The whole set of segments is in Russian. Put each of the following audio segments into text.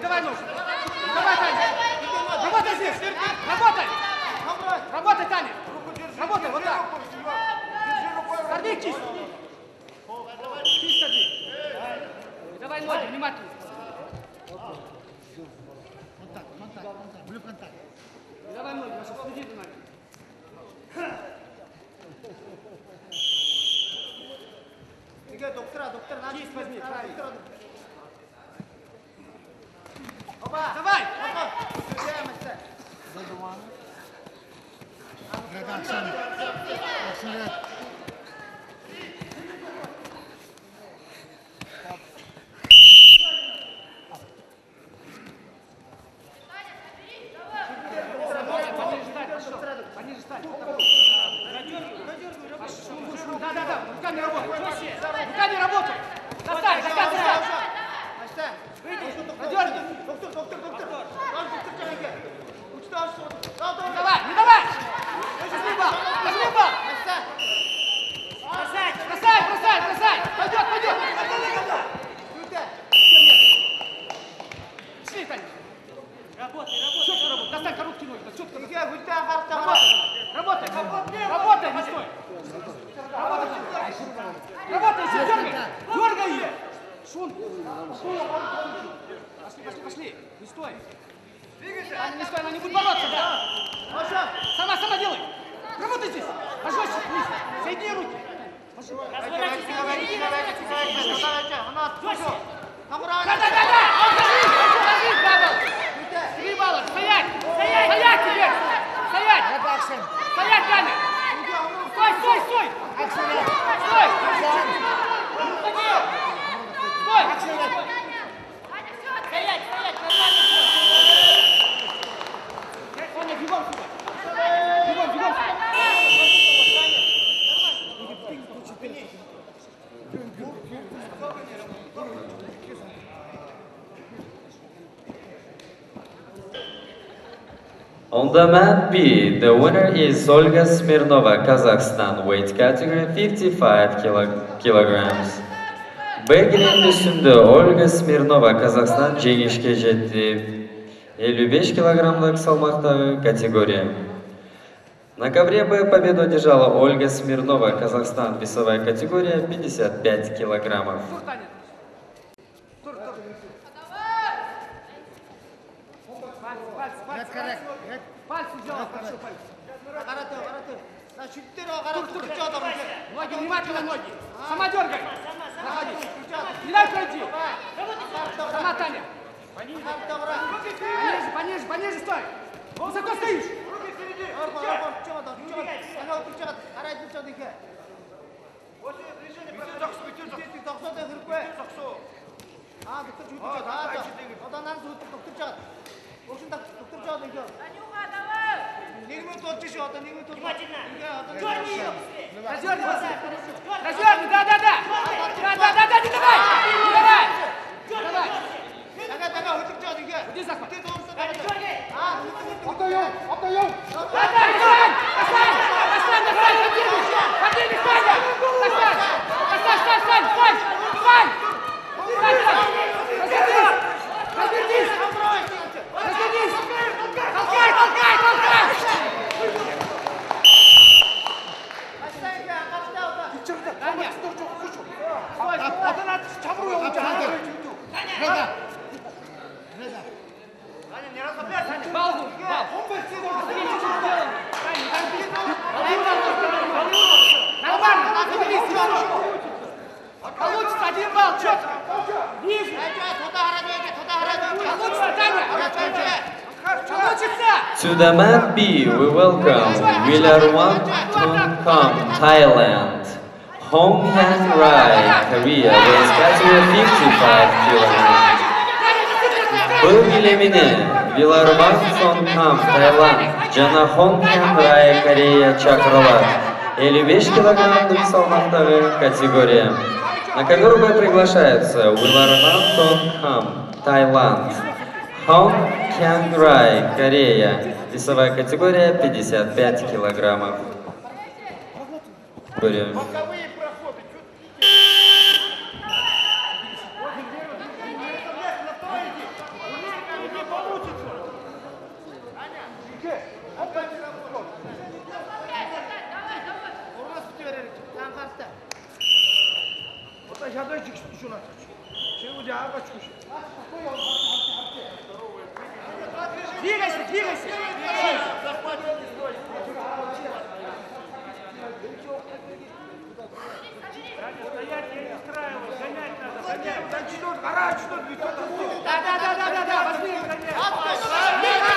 давай нож. Давай, Таня. Работай здесь. Работай. Работай, Таня. Работай, вот так. Корни кисть. Кисть корни. Давай ноги, внимательно. Контакт, контакт, контакт, блю контакт. Давай ноги, Маша, следи за нами. Иге, доктора, доктора, надо Кисть возьми, правильно. Давай. Red action. Работай, работай. Четко работай. Достань короткие ноги. да, Четко. Ege, güte kartta Работай. Работай. Работай, не стой. Работай. Работай, дергай. Дергай ее. Шун. Пошли, пошли, пошли. Не стой. Аня, не стой, она не будет бороться, да. Aşağı. Сама, сама делай. Работай здесь. Пожестче, вниз. Соедини руки. Kamera. Да, да, да, да. Ложись, ложись, два балла. Три балла. Стоять. Стоять. Стоять теперь. Action. Стоять, Таня. Стой, стой, стой. Action The mat B, the winner is Olga Smirnova, Kazakhstan, weight category 55 kilo- kilograms. B üstünde Olga Smirnova, Kazakhstan жеңішке жетті. 55 килограммдық салмақтағы категория. На ковре Б победу одержала Ольга Смирнова, Казахстан, весовая категория 55 килограммов. O karate. Türkçe adam. Ноги, внимательно ноги. Сама дергай. Заходи. Не дай пройти. Сама, Таня. Пониже, пониже, пониже стой. Высоко стоишь. Orman, orman. Türkçe adam. Türkçe adam. Ana o Türkçe adam. Karayı Türkçe adam. Ege. Bütün doktor da hırkı. Ha, doktor Türkçe adam. Ha, odandan doktor Türkçe adam. Получится один балл, четко. Ниже. Ege, toda haradı Ege, toda haradı Ege. Получится, Таня. Ege. Получится. To the mat B, we welcome Wilarwan Tongkam, Thailand. Hong Han Rai, Korea, weighs category 55 kilograms. Бұл билеміне Виларван Сонгхам, Таиланд, жана Хонг Хан Рай, Корея чакырылат. 55 килограммдық салмақтағы категория. На ковер Б приглашаются Уиларван Сонгхам, Таиланд, Кян Рай, Корея. Весовая категория 55 килограммов. Категория. Двигайся, двигайся. Да, да, да, да, да, да, возьми. Борис,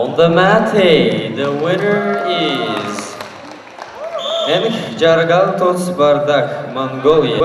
On the mate, the winner is Emik Jargaltos Bardak, Mongolia.